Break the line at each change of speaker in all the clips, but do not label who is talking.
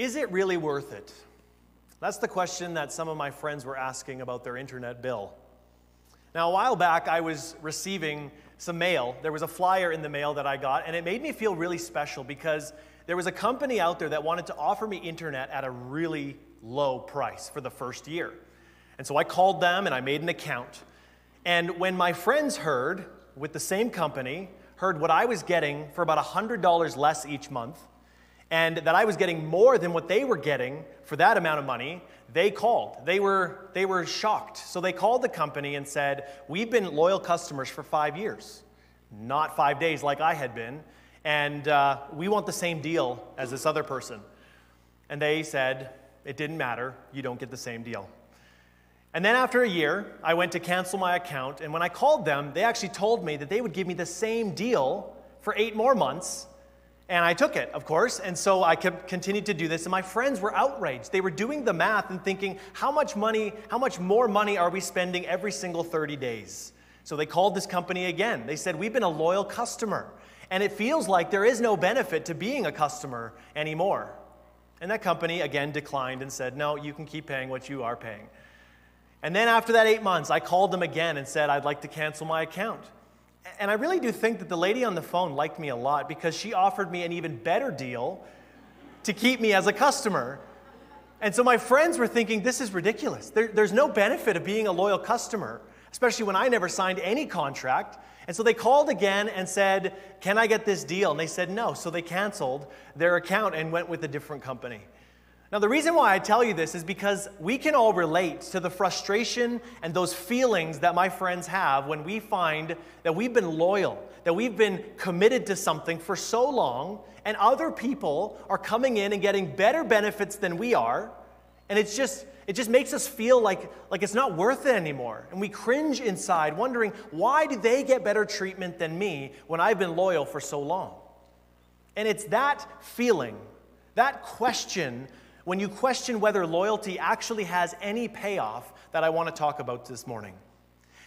Is it really worth it? That's the question that some of my friends were asking about their internet bill. Now, a while back, I was receiving some mail. There was a flyer in the mail that I got, and it made me feel really special because there was a company out there that wanted to offer me internet at a really low price for the first year. And so I called them and I made an account. And when my friends heard, with the same company, heard what I was getting for about $100 less each month, and that I was getting more than what they were getting for that amount of money, they called. They were, they were shocked. So they called the company and said, We've been loyal customers for five years, not five days like I had been, and uh, we want the same deal as this other person. And they said, It didn't matter, you don't get the same deal. And then after a year, I went to cancel my account, and when I called them, they actually told me that they would give me the same deal for eight more months and I took it, of course. And so I continued to do this. And my friends were outraged. They were doing the math and thinking, how much money, how much more money are we spending every single 30 days? So they called this company again. They said, We've been a loyal customer. And it feels like there is no benefit to being a customer anymore. And that company again declined and said, No, you can keep paying what you are paying. And then after that eight months, I called them again and said, I'd like to cancel my account. And I really do think that the lady on the phone liked me a lot because she offered me an even better deal to keep me as a customer. And so my friends were thinking, this is ridiculous. There, there's no benefit of being a loyal customer, especially when I never signed any contract. And so they called again and said, Can I get this deal? And they said no. So they canceled their account and went with a different company. Now, the reason why I tell you this is because we can all relate to the frustration and those feelings that my friends have when we find that we've been loyal, that we've been committed to something for so long, and other people are coming in and getting better benefits than we are, and it's just it just makes us feel like, like it's not worth it anymore. And we cringe inside, wondering, why do they get better treatment than me when I've been loyal for so long? And it's that feeling, that question when you question whether loyalty actually has any payoff that I want to talk about this morning.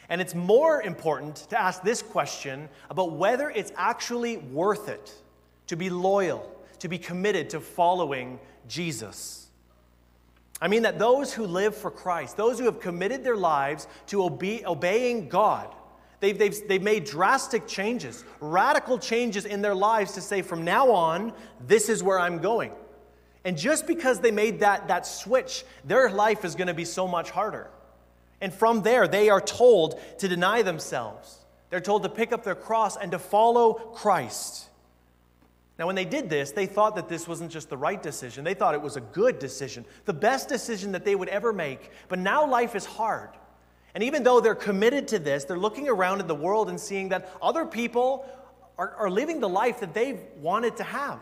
And it's more important to ask this question about whether it's actually worth it to be loyal, to be committed to following Jesus. I mean that those who live for Christ, those who have committed their lives to obe- obeying God, they've, they've, they've made drastic changes, radical changes in their lives to say, from now on, this is where I'm going. And just because they made that, that switch, their life is going to be so much harder. And from there, they are told to deny themselves. They're told to pick up their cross and to follow Christ. Now, when they did this, they thought that this wasn't just the right decision. They thought it was a good decision, the best decision that they would ever make. But now life is hard. And even though they're committed to this, they're looking around in the world and seeing that other people are, are living the life that they've wanted to have.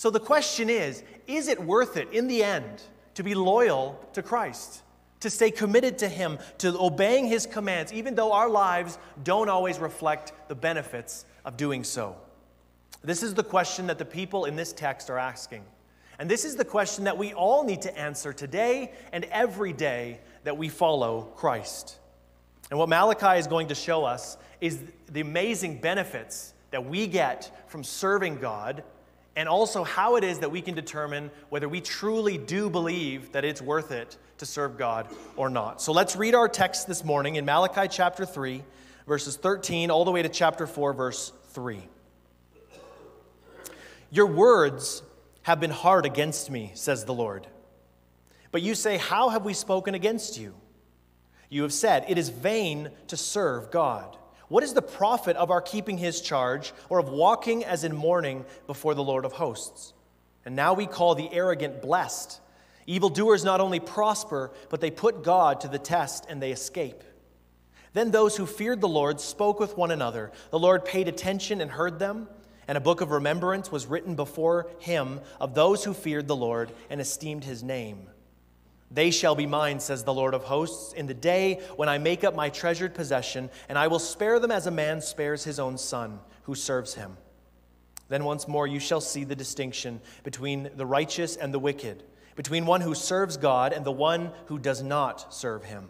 So the question is is it worth it in the end to be loyal to Christ? To stay committed to Him, to obeying His commands, even though our lives don't always reflect the benefits of doing so? This is the question that the people in this text are asking. And this is the question that we all need to answer today and every day that we follow Christ. And what Malachi is going to show us is the amazing benefits that we get from serving God and also how it is that we can determine whether we truly do believe that it's worth it to serve God or not. So let's read our text this morning in Malachi chapter 3, verses 13 all the way to chapter 4, verse 3. Your words have been hard against me, says the Lord. But you say, How have we spoken against you? You have said, It is vain to serve God. What is the profit of our keeping his charge or of walking as in mourning before the Lord of hosts? And now we call the arrogant blessed. Evildoers not only prosper, but they put God to the test and they escape. Then those who feared the Lord spoke with one another. The Lord paid attention and heard them, and a book of remembrance was written before him of those who feared the Lord and esteemed his name. They shall be mine, says the Lord of hosts, in the day when I make up my treasured possession, and I will spare them as a man spares his own son who serves him. Then once more you shall see the distinction between the righteous and the wicked, between one who serves God and the one who does not serve him.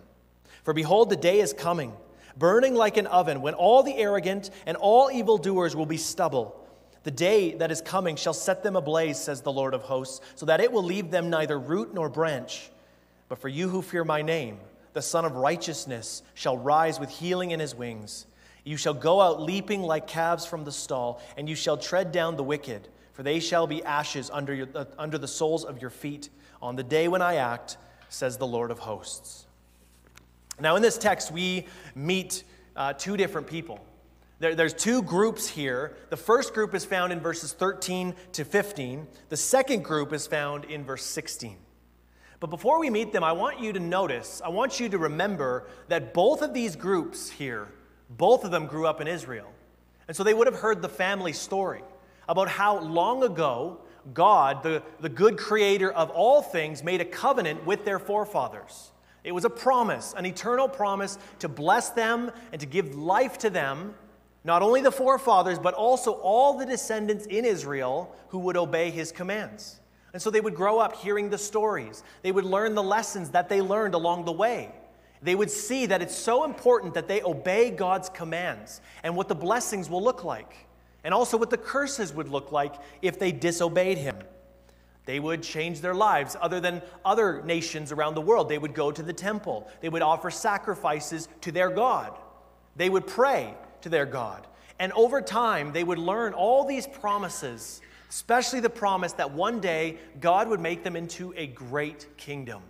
For behold, the day is coming, burning like an oven, when all the arrogant and all evildoers will be stubble. The day that is coming shall set them ablaze, says the Lord of hosts, so that it will leave them neither root nor branch. But for you who fear my name, the Sun of Righteousness shall rise with healing in his wings. You shall go out leaping like calves from the stall, and you shall tread down the wicked, for they shall be ashes under, your, uh, under the soles of your feet on the day when I act, says the Lord of hosts. Now, in this text, we meet uh, two different people. There, there's two groups here. The first group is found in verses 13 to 15, the second group is found in verse 16. But before we meet them, I want you to notice, I want you to remember that both of these groups here, both of them grew up in Israel. And so they would have heard the family story about how long ago God, the, the good creator of all things, made a covenant with their forefathers. It was a promise, an eternal promise to bless them and to give life to them not only the forefathers, but also all the descendants in Israel who would obey his commands. And so they would grow up hearing the stories. They would learn the lessons that they learned along the way. They would see that it's so important that they obey God's commands and what the blessings will look like, and also what the curses would look like if they disobeyed him. They would change their lives other than other nations around the world. They would go to the temple, they would offer sacrifices to their God, they would pray to their God. And over time, they would learn all these promises, especially the promise that one day God would make them into a great kingdom.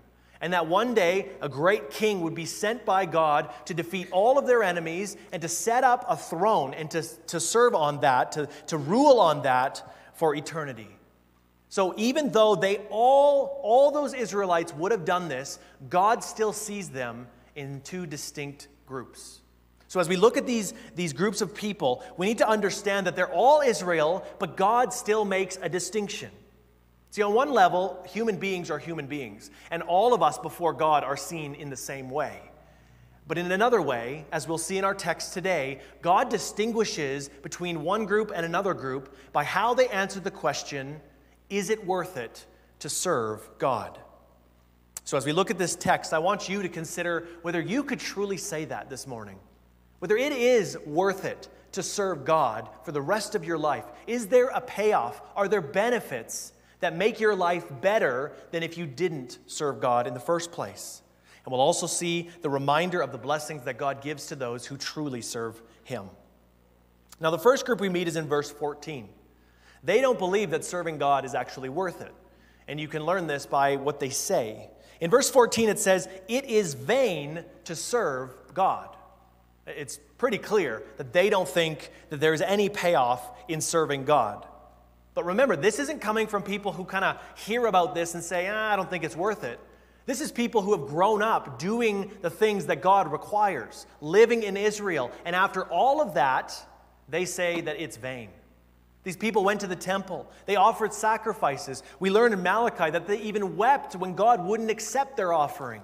And that one day a great king would be sent by God to defeat all of their enemies and to set up a throne and to, to serve on that, to, to rule on that for eternity. So even though they all, all those Israelites would have done this, God still sees them in two distinct groups. So, as we look at these, these groups of people, we need to understand that they're all Israel, but God still makes a distinction. See, on one level, human beings are human beings, and all of us before God are seen in the same way. But in another way, as we'll see in our text today, God distinguishes between one group and another group by how they answer the question is it worth it to serve God? So, as we look at this text, I want you to consider whether you could truly say that this morning whether it is worth it to serve God for the rest of your life. Is there a payoff? Are there benefits that make your life better than if you didn't serve God in the first place? And we'll also see the reminder of the blessings that God gives to those who truly serve Him. Now, the first group we meet is in verse 14. They don't believe that serving God is actually worth it. And you can learn this by what they say. In verse 14, it says, It is vain to serve God. It's pretty clear that they don't think that there's any payoff in serving God. But remember, this isn't coming from people who kind of hear about this and say, ah, I don't think it's worth it. This is people who have grown up doing the things that God requires, living in Israel. And after all of that, they say that it's vain. These people went to the temple. They offered sacrifices. We learn in Malachi that they even wept when God wouldn't accept their offering.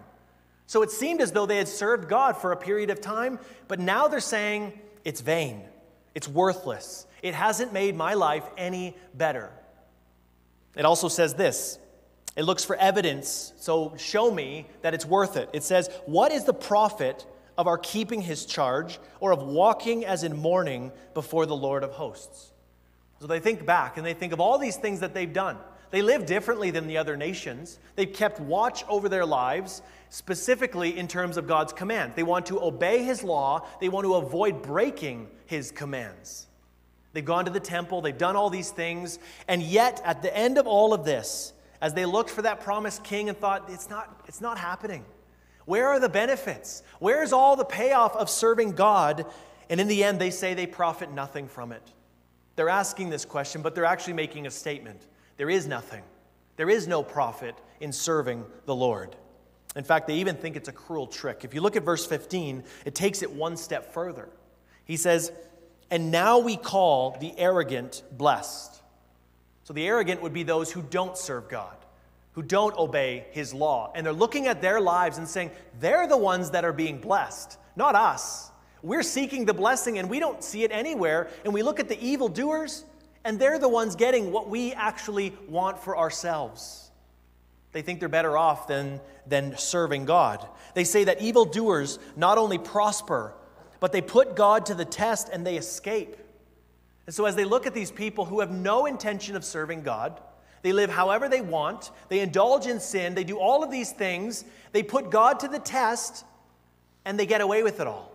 So it seemed as though they had served God for a period of time, but now they're saying it's vain, it's worthless, it hasn't made my life any better. It also says this it looks for evidence, so show me that it's worth it. It says, What is the profit of our keeping his charge or of walking as in mourning before the Lord of hosts? So they think back and they think of all these things that they've done. They live differently than the other nations. They've kept watch over their lives, specifically in terms of God's commands. They want to obey His law, they want to avoid breaking His commands. They've gone to the temple, they've done all these things, and yet at the end of all of this, as they looked for that promised king and thought, it's not, it's not happening. Where are the benefits? Where's all the payoff of serving God? And in the end, they say they profit nothing from it. They're asking this question, but they're actually making a statement. There is nothing. There is no profit in serving the Lord. In fact, they even think it's a cruel trick. If you look at verse 15, it takes it one step further. He says, And now we call the arrogant blessed. So the arrogant would be those who don't serve God, who don't obey his law. And they're looking at their lives and saying, They're the ones that are being blessed, not us. We're seeking the blessing and we don't see it anywhere. And we look at the evildoers and they're the ones getting what we actually want for ourselves. They think they're better off than, than serving God. They say that evildoers not only prosper, but they put God to the test and they escape. And so, as they look at these people who have no intention of serving God, they live however they want, they indulge in sin, they do all of these things, they put God to the test, and they get away with it all.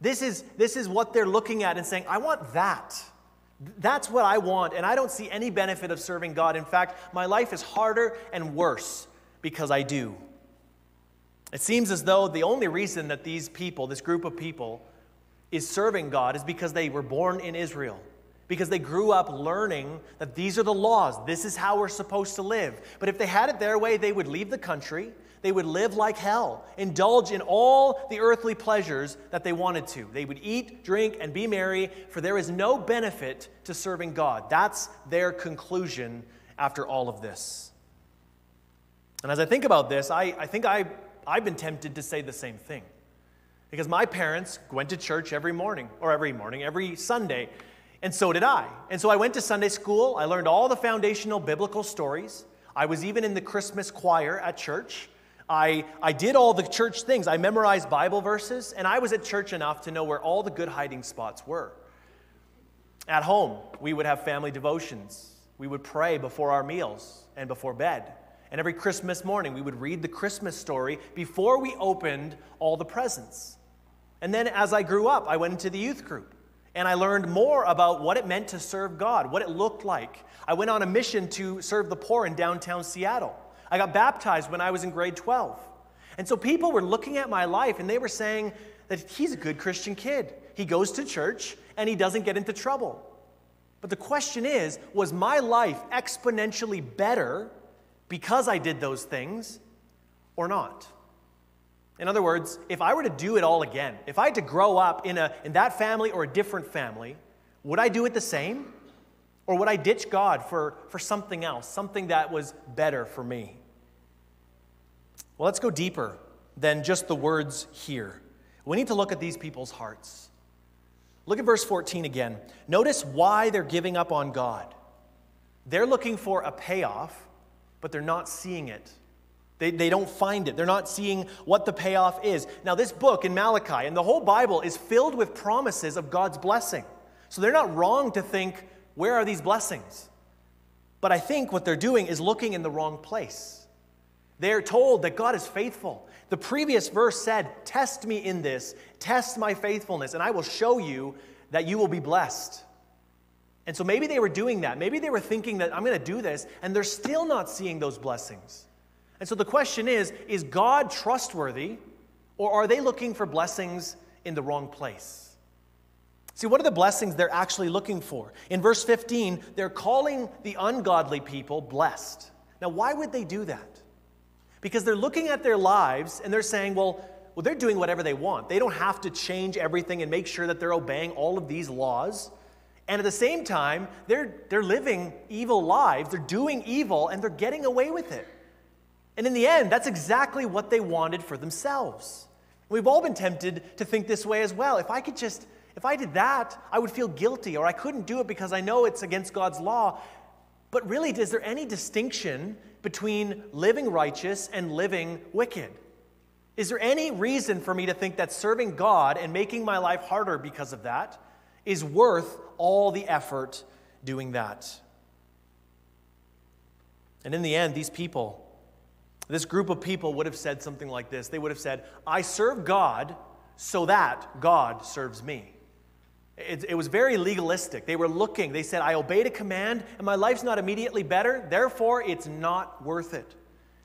This is, this is what they're looking at and saying, I want that. That's what I want, and I don't see any benefit of serving God. In fact, my life is harder and worse because I do. It seems as though the only reason that these people, this group of people, is serving God is because they were born in Israel, because they grew up learning that these are the laws, this is how we're supposed to live. But if they had it their way, they would leave the country, they would live like hell, indulge in all the earthly pleasures that they wanted to. They would eat, drink, and be merry, for there is no benefit to serving God. That's their conclusion after all of this. And as I think about this, I, I think I, I've been tempted to say the same thing. Because my parents went to church every morning, or every morning, every Sunday, and so did I. And so I went to Sunday school. I learned all the foundational biblical stories. I was even in the Christmas choir at church. I, I did all the church things. I memorized Bible verses, and I was at church enough to know where all the good hiding spots were. At home, we would have family devotions. We would pray before our meals and before bed. And every Christmas morning, we would read the Christmas story before we opened all the presents. And then as I grew up, I went into the youth group and I learned more about what it meant to serve God, what it looked like. I went on a mission to serve the poor in downtown Seattle. I got baptized when I was in grade 12. And so people were looking at my life and they were saying that he's a good Christian kid. He goes to church and he doesn't get into trouble. But the question is was my life exponentially better because I did those things or not? In other words, if I were to do it all again, if I had to grow up in, a, in that family or a different family, would I do it the same? Or would I ditch God for, for something else, something that was better for me? Well, let's go deeper than just the words here. We need to look at these people's hearts. Look at verse 14 again. Notice why they're giving up on God. They're looking for a payoff, but they're not seeing it. They, they don't find it. They're not seeing what the payoff is. Now, this book in Malachi and the whole Bible is filled with promises of God's blessing. So they're not wrong to think, where are these blessings? But I think what they're doing is looking in the wrong place. They're told that God is faithful. The previous verse said, Test me in this, test my faithfulness, and I will show you that you will be blessed. And so maybe they were doing that. Maybe they were thinking that I'm going to do this, and they're still not seeing those blessings. And so the question is is God trustworthy, or are they looking for blessings in the wrong place? See, what are the blessings they're actually looking for? In verse 15, they're calling the ungodly people blessed. Now, why would they do that? Because they're looking at their lives and they're saying, well, well, they're doing whatever they want. They don't have to change everything and make sure that they're obeying all of these laws. And at the same time, they're, they're living evil lives, they're doing evil, and they're getting away with it. And in the end, that's exactly what they wanted for themselves. We've all been tempted to think this way as well. If I could just, if I did that, I would feel guilty, or I couldn't do it because I know it's against God's law. But really, is there any distinction between living righteous and living wicked? Is there any reason for me to think that serving God and making my life harder because of that is worth all the effort doing that? And in the end, these people, this group of people would have said something like this They would have said, I serve God so that God serves me. It, it, was very legalistic. They were looking, they said, I obeyed a command and my life's not immediately better, therefore it's not worth it.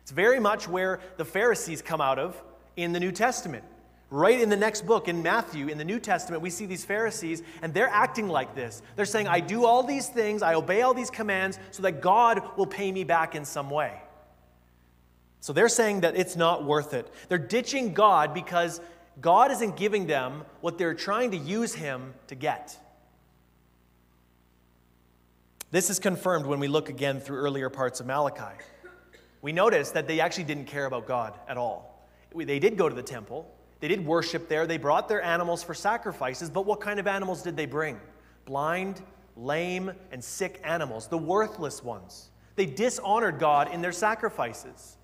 It's very much where the Pharisees come out of in the New Testament. Right in the next book, in Matthew, in the New Testament, we see these Pharisees, and they're acting like this. They're saying, I do all these things, I obey all these commands, so that God will pay me back in some way. So they're saying that it's not worth it. They're ditching God because God isn't giving them what they're trying to use Him to get. This is confirmed when we look again through earlier parts of Malachi. We notice that they actually didn't care about God at all. They did go to the temple, they did worship there, they brought their animals for sacrifices, but what kind of animals did they bring? Blind, lame, and sick animals, the worthless ones. They dishonored God in their sacrifices.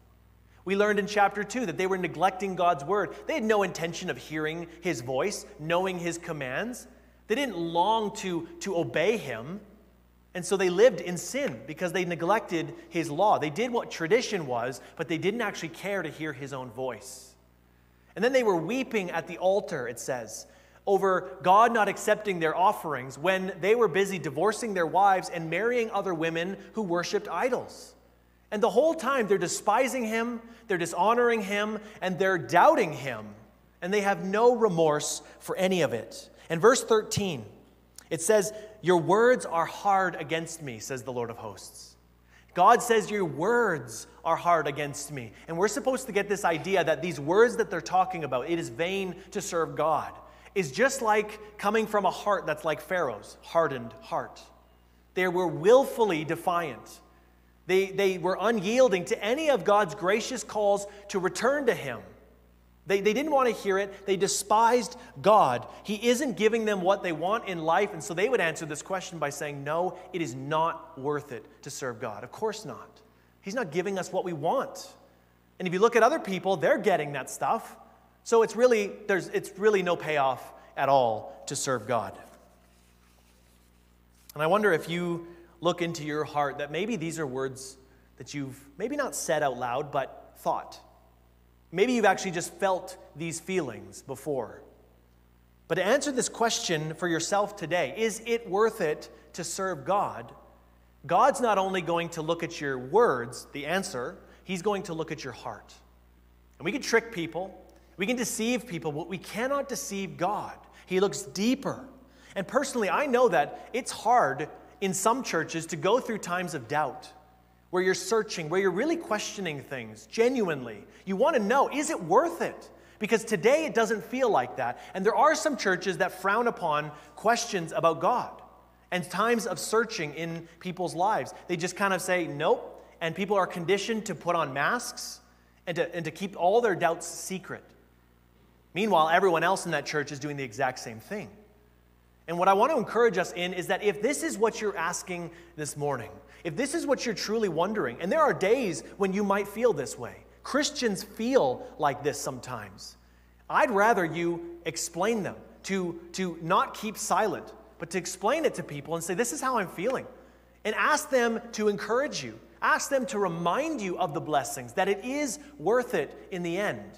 We learned in chapter 2 that they were neglecting God's word. They had no intention of hearing his voice, knowing his commands, They didn't long to, to obey him. And so they lived in sin because they neglected his law. They did what tradition was, but they didn't actually care to hear his own voice. And then they were weeping at the altar, it says, over God not accepting their offerings when they were busy divorcing their wives and marrying other women who worshiped idols. And the whole time they're despising him, they're dishonoring him, and they're doubting him. And they have no remorse for any of it. And verse 13, it says, Your words are hard against me, says the Lord of hosts. God says, Your words are hard against me. And we're supposed to get this idea that these words that they're talking about, it is vain to serve God, is just like coming from a heart that's like Pharaoh's hardened heart. They were willfully defiant. They, they were unyielding to any of God's gracious calls to return to Him. They, they didn't want to hear it. They despised God. He isn't giving them what they want in life. And so they would answer this question by saying, No, it is not worth it to serve God. Of course not. He's not giving us what we want. And if you look at other people, they're getting that stuff. So it's really, there's, it's really no payoff at all to serve God. And I wonder if you look into your heart that maybe these are words that you've maybe not said out loud, but thought. Maybe you've actually just felt these feelings before. But to answer this question for yourself today, is it worth it to serve God? God's not only going to look at your words, the answer, He's going to look at your heart. And we can trick people, we can deceive people, but we cannot deceive God. He looks deeper. And personally, I know that it's hard in some churches to go through times of doubt where you're searching, where you're really questioning things genuinely. You want to know, is it worth it? Because today it doesn't feel like that. And there are some churches that frown upon questions about God and times of searching in people's lives. They just kind of say, nope. And people are conditioned to put on masks and to, and to keep all their doubts secret. Meanwhile, everyone else in that church is doing the exact same thing. And what I want to encourage us in is that if this is what you're asking this morning, if this is what you're truly wondering, and there are days when you might feel this way, Christians feel like this sometimes. I'd rather you explain them, to, to not keep silent, but to explain it to people and say, This is how I'm feeling. And ask them to encourage you, ask them to remind you of the blessings, that it is worth it in the end.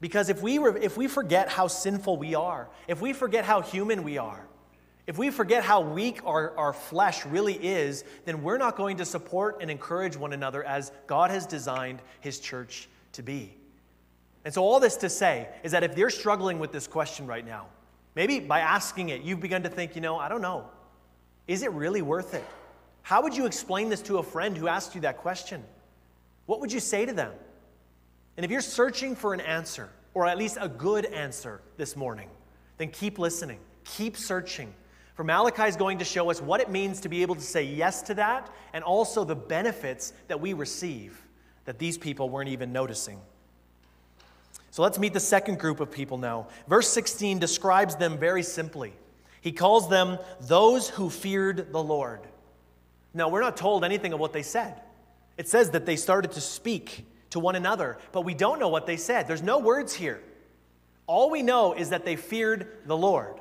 Because if we, if we forget how sinful we are, if we forget how human we are, if we forget how weak our, our flesh really is, then we're not going to support and encourage one another as God has designed His church to be. And so, all this to say is that if you're struggling with this question right now, maybe by asking it, you've begun to think, you know, I don't know. Is it really worth it? How would you explain this to a friend who asked you that question? What would you say to them? And if you're searching for an answer, or at least a good answer this morning, then keep listening, keep searching. For Malachi is going to show us what it means to be able to say yes to that and also the benefits that we receive that these people weren't even noticing. So let's meet the second group of people now. Verse 16 describes them very simply. He calls them those who feared the Lord. Now, we're not told anything of what they said. It says that they started to speak to one another, but we don't know what they said. There's no words here. All we know is that they feared the Lord.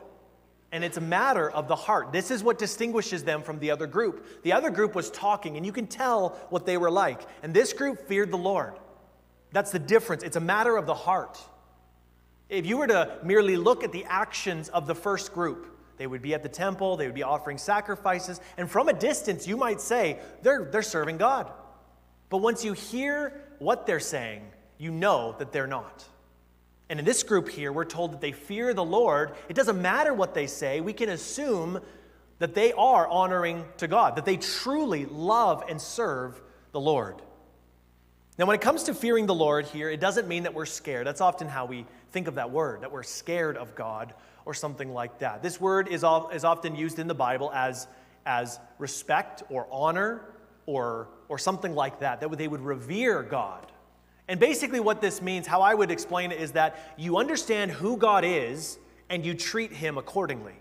And it's a matter of the heart. This is what distinguishes them from the other group. The other group was talking, and you can tell what they were like. And this group feared the Lord. That's the difference. It's a matter of the heart. If you were to merely look at the actions of the first group, they would be at the temple, they would be offering sacrifices, and from a distance, you might say, they're, they're serving God. But once you hear what they're saying, you know that they're not. And in this group here, we're told that they fear the Lord. It doesn't matter what they say, we can assume that they are honoring to God, that they truly love and serve the Lord. Now, when it comes to fearing the Lord here, it doesn't mean that we're scared. That's often how we think of that word, that we're scared of God or something like that. This word is, is often used in the Bible as, as respect or honor or, or something like that, that they would revere God. And basically, what this means, how I would explain it, is that you understand who God is and you treat him accordingly.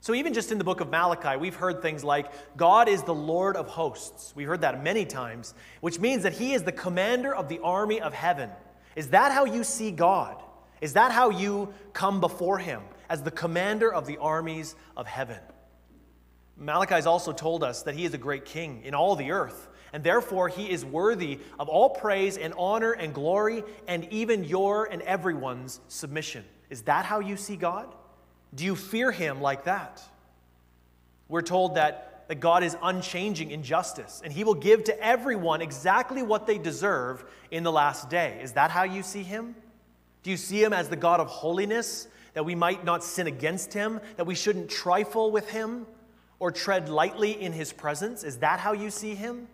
So, even just in the book of Malachi, we've heard things like, God is the Lord of hosts. We've heard that many times, which means that he is the commander of the army of heaven. Is that how you see God? Is that how you come before him as the commander of the armies of heaven? Malachi has also told us that he is a great king in all the earth, and therefore he is worthy of all praise and honor and glory and even your and everyone's submission. Is that how you see God? Do you fear him like that? We're told that, that God is unchanging in justice, and he will give to everyone exactly what they deserve in the last day. Is that how you see him? Do you see him as the God of holiness, that we might not sin against him, that we shouldn't trifle with him or tread lightly in his presence? Is that how you see him?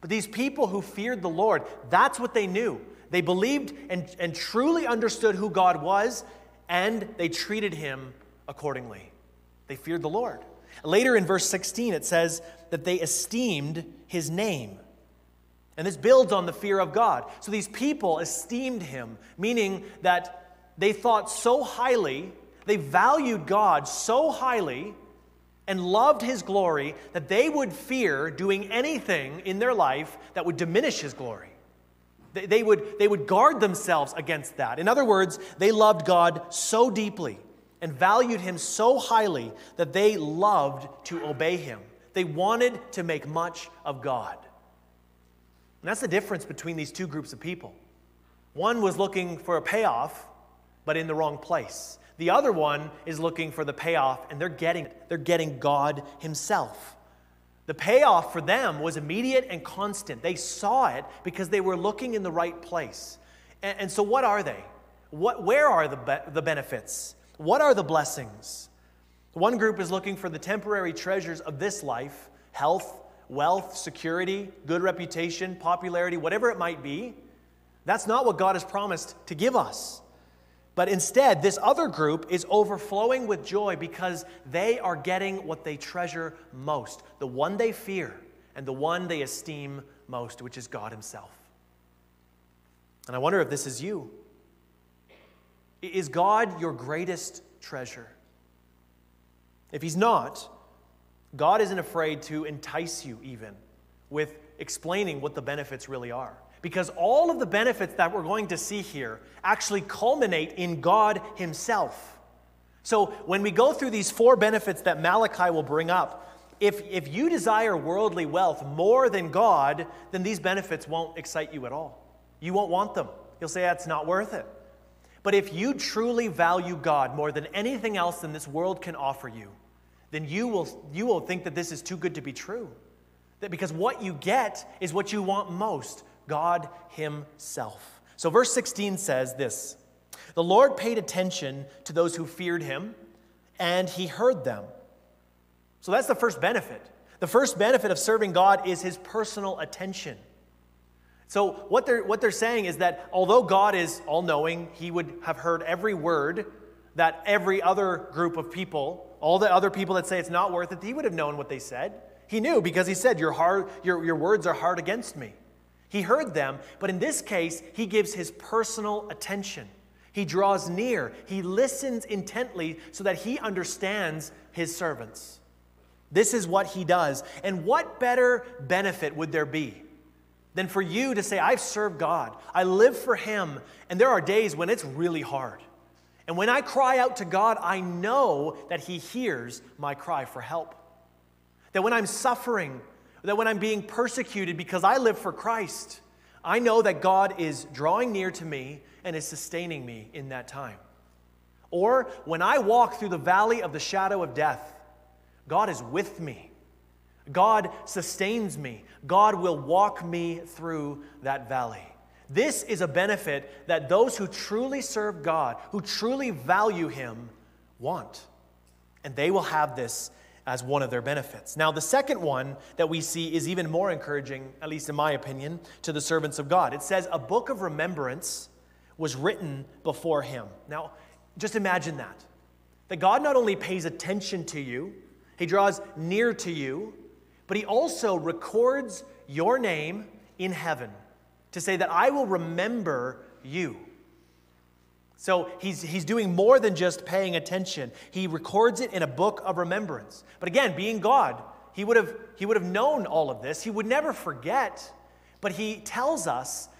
But these people who feared the Lord, that's what they knew. They believed and, and truly understood who God was, and they treated him accordingly. They feared the Lord. Later in verse 16, it says that they esteemed his name. And this builds on the fear of God. So these people esteemed him, meaning that they thought so highly, they valued God so highly, and loved his glory that they would fear doing anything in their life that would diminish his glory. They, they, would, they would guard themselves against that. In other words, they loved God so deeply and valued him so highly that they loved to obey him. They wanted to make much of God. And that's the difference between these two groups of people. One was looking for a payoff, but in the wrong place. The other one is looking for the payoff, and they're getting They're getting God Himself. The payoff for them was immediate and constant. They saw it because they were looking in the right place. And, and so, what are they? What, where are the, be- the benefits? What are the blessings? One group is looking for the temporary treasures of this life health, wealth, security, good reputation, popularity, whatever it might be. That's not what God has promised to give us. But instead, this other group is overflowing with joy because they are getting what they treasure most the one they fear and the one they esteem most, which is God Himself. And I wonder if this is you. Is God your greatest treasure? If He's not, God isn't afraid to entice you, even with explaining what the benefits really are. Because all of the benefits that we're going to see here actually culminate in God Himself. So when we go through these four benefits that Malachi will bring up, if, if you desire worldly wealth more than God, then these benefits won't excite you at all. You won't want them. You'll say, that's not worth it. But if you truly value God more than anything else than this world can offer you, then you will, you will think that this is too good to be true. That because what you get is what you want most God Himself. So, verse 16 says this The Lord paid attention to those who feared Him, and He heard them. So, that's the first benefit. The first benefit of serving God is His personal attention. So, what they're, what they're saying is that although God is all knowing, He would have heard every word that every other group of people all the other people that say it's not worth it, he would have known what they said. He knew because he said, Your, hard, your, your words are hard against me. He heard them, but in this case, he gives his personal attention. He draws near, he listens intently so that he understands his servants. This is what he does. And what better benefit would there be than for you to say, I've served God, I live for him, and there are days when it's really hard. And when I cry out to God, I know that He hears my cry for help. That when I'm suffering, that when I'm being persecuted because I live for Christ, I know that God is drawing near to me and is sustaining me in that time. Or when I walk through the valley of the shadow of death, God is with me. God sustains me. God will walk me through that valley. This is a benefit that those who truly serve God, who truly value Him, want. And they will have this as one of their benefits. Now, the second one that we see is even more encouraging, at least in my opinion, to the servants of God. It says, A book of remembrance was written before Him. Now, just imagine that. That God not only pays attention to you, He draws near to you, but He also records your name in heaven to say that I will remember you. So he's, he's doing more than just paying attention. He records it in a book of remembrance. But again, being God, he would have, he would have known all of this. He would never forget. But he tells us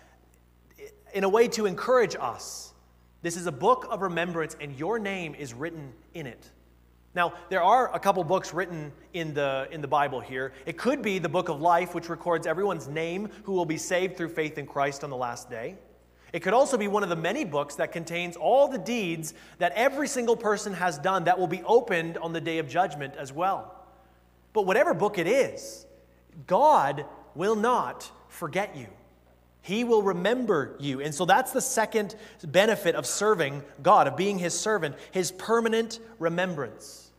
in a way to encourage us This is a book of remembrance, and your name is written in it. Now, there are a couple books written in the, in the Bible here. It could be the book of life, which records everyone's name who will be saved through faith in Christ on the last day. It could also be one of the many books that contains all the deeds that every single person has done that will be opened on the day of judgment as well. But whatever book it is, God will not forget you. He will remember you. And so that's the second benefit of serving God, of being His servant, His permanent remembrance.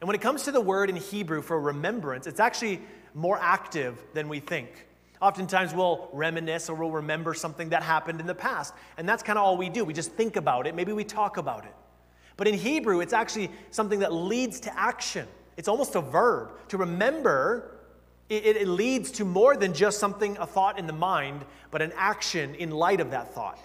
And when it comes to the word in Hebrew for remembrance, it's actually more active than we think. Oftentimes we'll reminisce or we'll remember something that happened in the past. And that's kind of all we do. We just think about it. Maybe we talk about it. But in Hebrew, it's actually something that leads to action. It's almost a verb. To remember, it, it, leads to more than just something, a thought in the mind, but an action in light of that thought.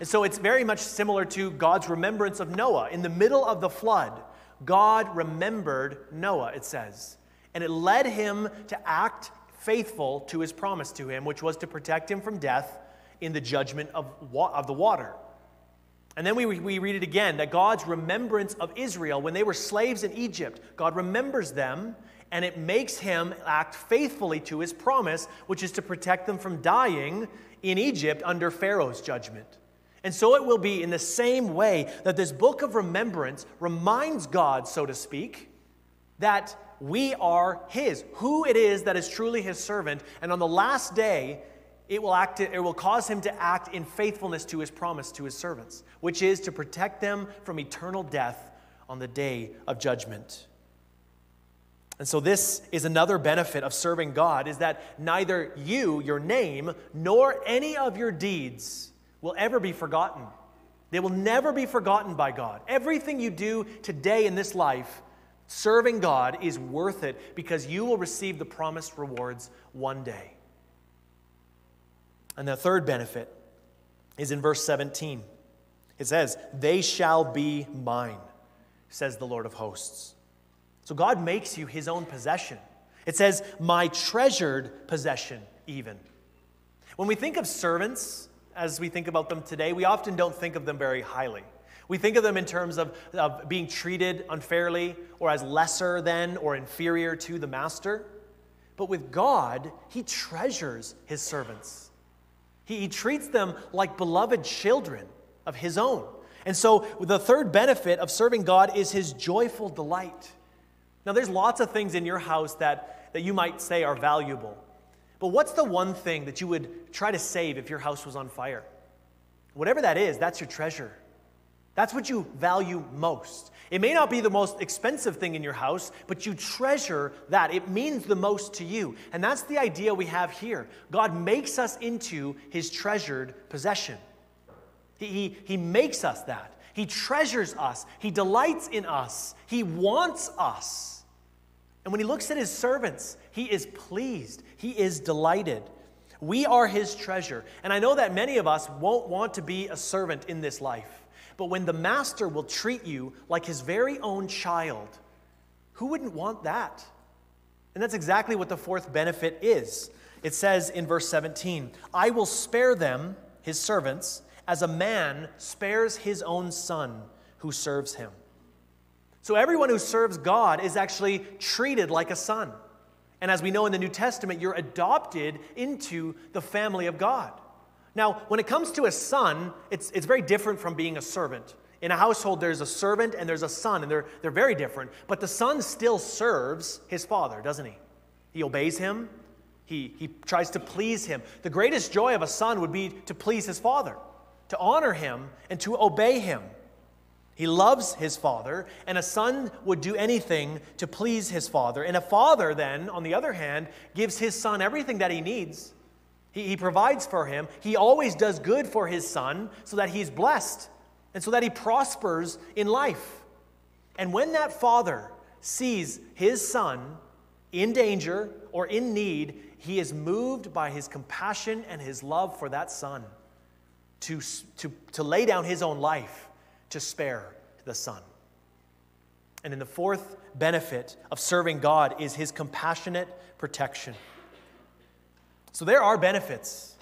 And so it's very much similar to God's remembrance of Noah. In the middle of the flood, God remembered Noah, it says. And it led him to act faithful to his promise to him, which was to protect him from death in the judgment of, of the water. And then we, we read it again that God's remembrance of Israel, when they were slaves in Egypt, God remembers them and it makes him act faithfully to his promise, which is to protect them from dying in Egypt under Pharaoh's judgment. And so it will be in the same way that this book of remembrance reminds God, so to speak, that we are His, who it is that is truly His servant. And on the last day, it will, act, it will cause Him to act in faithfulness to His promise to His servants, which is to protect them from eternal death on the day of judgment. And so this is another benefit of serving God is that neither you, your name, nor any of your deeds will ever be forgotten. They will never be forgotten by God. Everything you do today in this life Serving God is worth it because you will receive the promised rewards one day. And the third benefit is in verse 17. It says, They shall be mine, says the Lord of hosts. So God makes you his own possession. It says, My treasured possession, even. When we think of servants, as we think about them today, we often don't think of them very highly. We think of them in terms of, of being treated unfairly or as lesser than or inferior to the master. But with God, He treasures His servants. He, he treats them like beloved children of His own. And so, the third benefit of serving God is His joyful delight. Now, there's lots of things in your house that, that you might say are valuable. But what's the one thing that you would try to save if your house was on fire? Whatever that is, that's your treasure. That's what you value most. It may not be the most expensive thing in your house, but you treasure that. It means the most to you. And that's the idea we have here. God makes us into his treasured possession. He, he, he makes us that. He treasures us. He delights in us. He wants us. And when he looks at his servants, he is pleased. He is delighted. We are his treasure. And I know that many of us won't want to be a servant in this life. But when the master will treat you like his very own child, who wouldn't want that? And that's exactly what the fourth benefit is. It says in verse 17, I will spare them, his servants, as a man spares his own son who serves him. So everyone who serves God is actually treated like a son. And as we know in the New Testament, you're adopted into the family of God. Now, when it comes to a son, it's, it's very different from being a servant. In a household, there's a servant and there's a son, and they're, they're very different. But the son still serves his father, doesn't he? He obeys him, he, he tries to please him. The greatest joy of a son would be to please his father, to honor him, and to obey him. He loves his father, and a son would do anything to please his father. And a father, then, on the other hand, gives his son everything that he needs he, he provides for him. He always does good for his son so that he's blessed and so that he prospers in life. And when that father sees his son in danger or in need, he is moved by his compassion and his love for that son to, to, to lay down his own life to spare the son. And then the fourth benefit of serving God is his compassionate protection. So there are benefits.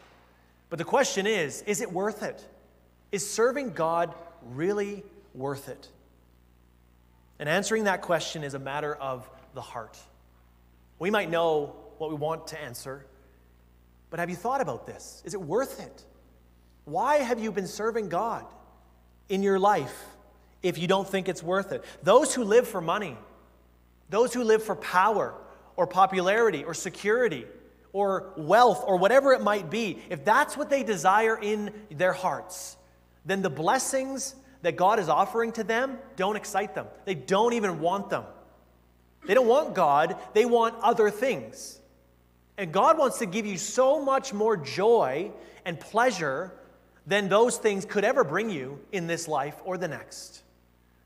But the question is is it worth it? Is serving God really worth it? And answering that question is a matter of the heart. We might know what we want to answer, but have you thought about this? Is it worth it? Why have you been serving God in your life if you don't think it's worth it? Those who live for money, those who live for power or popularity or security or wealth or whatever it might be, if that's what they desire in their hearts, then the blessings that God is offering to them don't excite them. They don't even want them. They don't want God, they want other things. And God wants to give you so much more joy and pleasure than those things could ever bring you in this life or the next.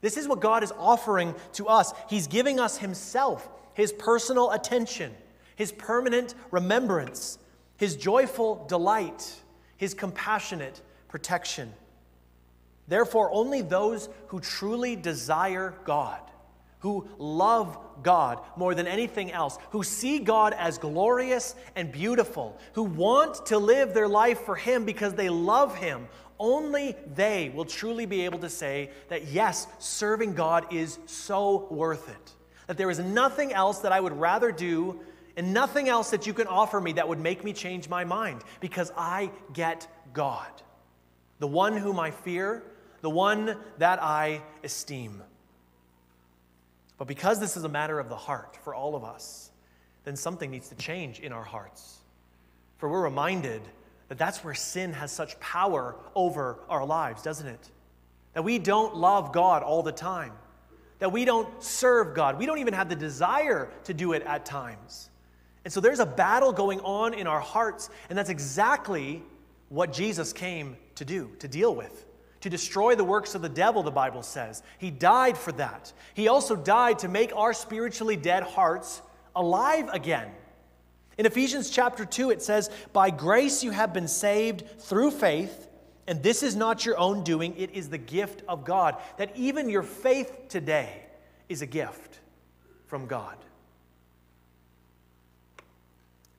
This is what God is offering to us. He's giving us Himself, His personal attention, His permanent remembrance, His joyful delight, His compassionate protection. Therefore, only those who truly desire God who love God more than anything else, who see God as glorious and beautiful, who want to live their life for Him because they love Him, only they will truly be able to say that yes, serving God is so worth it. That there is nothing else that I would rather do and nothing else that you can offer me that would make me change my mind because I get God, the one whom I fear, the one that I esteem. But because this is a matter of the heart for all of us, then something needs to change in our hearts. For we're reminded that that's where sin has such power over our lives, doesn't it? That we don't love God all the time, that we don't serve God, we don't even have the desire to do it at times. And so there's a battle going on in our hearts, and that's exactly what Jesus came to do, to deal with to destroy the works of the devil, the Bible says. He died for that. He also died to make our spiritually dead hearts alive again. In Ephesians chapter 2, it says, By grace you have been saved through faith, and this is not your own doing, it is the gift of God. That even your faith today is a gift from God.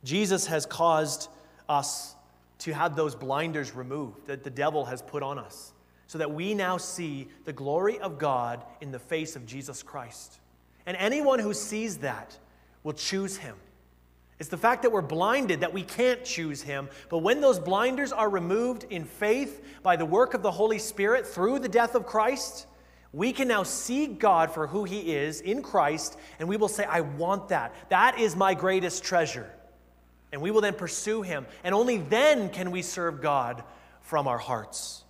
Jesus has caused us to have those blinders removed that the devil has put on us so that we now see the glory of God in the face of Jesus Christ. And anyone who sees that will choose him. It's the fact that we're blinded that we can't choose him. But when those blinders are removed in faith by the work of the Holy Spirit through the death of Christ, we can now see God for who he is in Christ, and we will say, I want that. That is my greatest treasure. And we will then pursue him. And only then can we serve God from our hearts.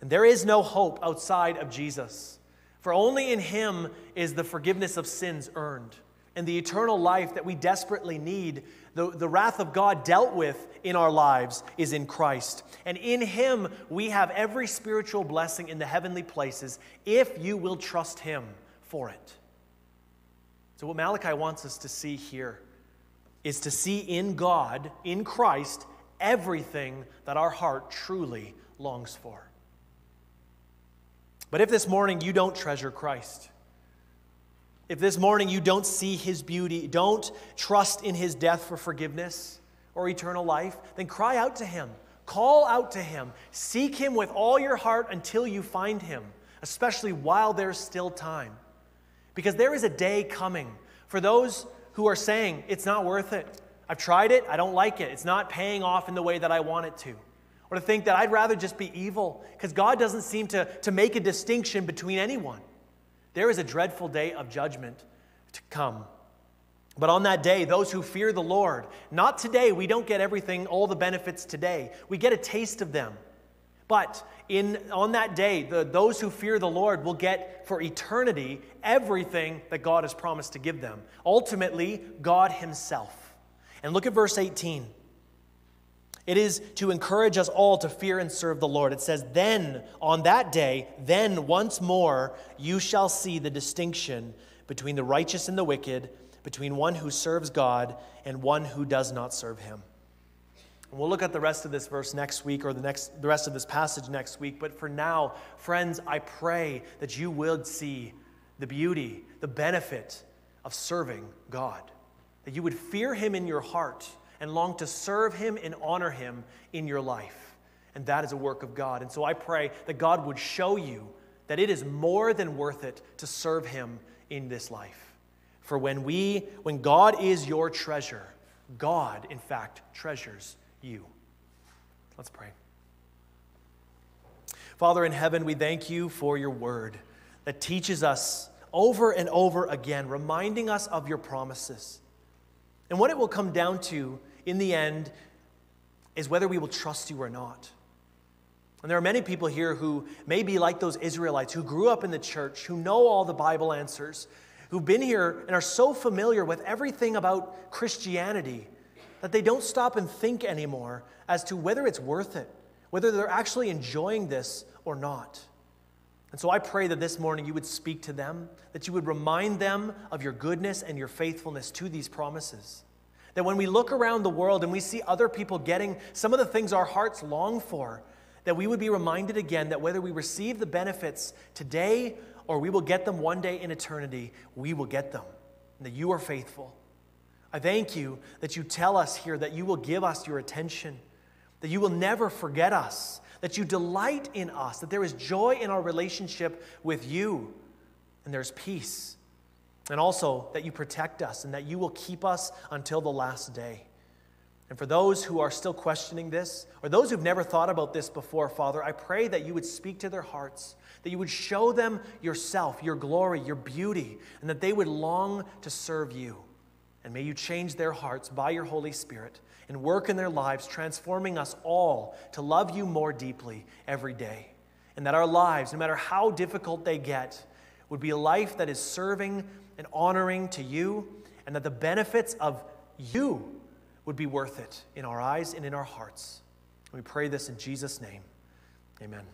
And there is no hope outside of Jesus, for only in Him is the forgiveness of sins earned and the eternal life that we desperately need. The, the wrath of God dealt with in our lives is in Christ. And in Him, we have every spiritual blessing in the heavenly places if you will trust Him for it. So, what Malachi wants us to see here is to see in God, in Christ, everything that our heart truly longs for. But if this morning you don't treasure Christ, if this morning you don't see his beauty, don't trust in his death for forgiveness or eternal life, then cry out to him. Call out to him. Seek him with all your heart until you find him, especially while there's still time. Because there is a day coming for those who are saying, it's not worth it. I've tried it, I don't like it. It's not paying off in the way that I want it to or to think that I'd rather just be evil because God doesn't seem to, to make a distinction between anyone. There is a dreadful day of judgment to come. But on that day, those who fear the Lord, not today, we don't get everything, all the benefits today. We get a taste of them. But in, on that day, the, those who fear the Lord will get for eternity everything that God has promised to give them. Ultimately, God Himself. And look at verse 18. It is to encourage us all to fear and serve the Lord. It says, Then on that day, then once more you shall see the distinction between the righteous and the wicked, between one who serves God and one who does not serve him. And we'll look at the rest of this verse next week or the, next, the rest of this passage next week. But for now, friends, I pray that you will see the beauty, the benefit of serving God, that you would fear him in your heart and long to serve Him and honor Him in your life. and that is a work of God. And so I pray that God would show you that it is more than worth it to serve Him in this life. For when we, when God is your treasure, God, in fact, treasures you. Let's pray. Father in heaven, we thank you for your word that teaches us over and over again, reminding us of your promises. And what it will come down to in the end is whether we will trust you or not. And there are many people here who may be like those Israelites who grew up in the church, who know all the Bible answers, who've been here and are so familiar with everything about Christianity that they don't stop and think anymore as to whether it's worth it, whether they're actually enjoying this or not. And so I pray that this morning you would speak to them, that you would remind them of your goodness and your faithfulness to these promises. That when we look around the world and we see other people getting some of the things our hearts long for, that we would be reminded again that whether we receive the benefits today or we will get them one day in eternity, we will get them, and that you are faithful. I thank you that you tell us here that you will give us your attention, that you will never forget us, that you delight in us, that there is joy in our relationship with you, and there's peace. And also that you protect us and that you will keep us until the last day. And for those who are still questioning this, or those who've never thought about this before, Father, I pray that you would speak to their hearts, that you would show them yourself, your glory, your beauty, and that they would long to serve you. And may you change their hearts by your Holy Spirit and work in their lives, transforming us all to love you more deeply every day. And that our lives, no matter how difficult they get, would be a life that is serving and honoring to you, and that the benefits of you would be worth it in our eyes and in our hearts. We pray this in Jesus' name. Amen.